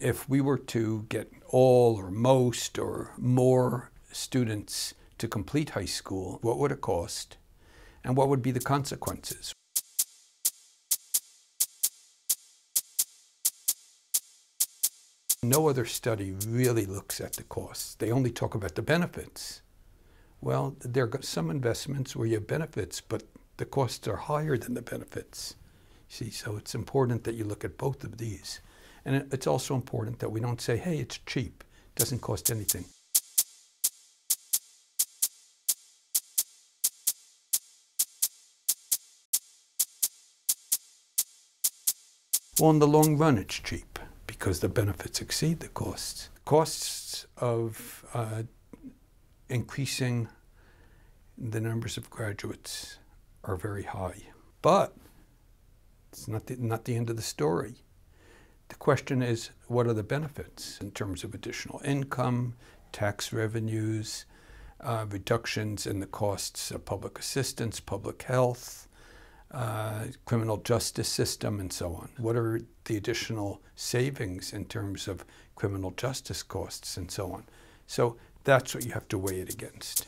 If we were to get all or most or more students to complete high school, what would it cost? And what would be the consequences? No other study really looks at the costs. They only talk about the benefits. Well, there are some investments where you have benefits, but the costs are higher than the benefits. See, so it's important that you look at both of these. And it's also important that we don't say, hey, it's cheap, it doesn't cost anything. Well, in the long run, it's cheap because the benefits exceed the costs. Costs of uh, increasing the numbers of graduates are very high. But it's not the, not the end of the story. Question is, what are the benefits in terms of additional income, tax revenues, uh, reductions in the costs of public assistance, public health, uh, criminal justice system, and so on? What are the additional savings in terms of criminal justice costs and so on? So that's what you have to weigh it against.